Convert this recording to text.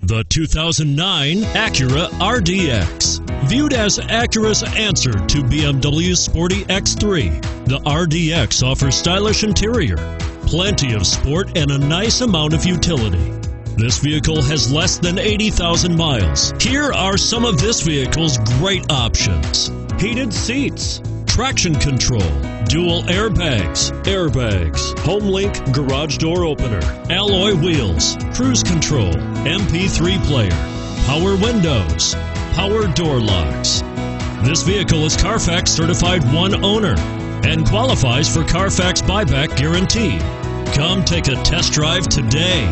The 2009 Acura RDX. Viewed as Acura's answer to BMW's sporty X3, the RDX offers stylish interior, plenty of sport, and a nice amount of utility. This vehicle has less than 80,000 miles. Here are some of this vehicle's great options. Heated seats, traction control, dual airbags, airbags, HomeLink garage door opener, alloy wheels, cruise control, MP3 player, power windows, power door locks. This vehicle is Carfax certified one owner and qualifies for Carfax buyback guarantee. Come take a test drive today.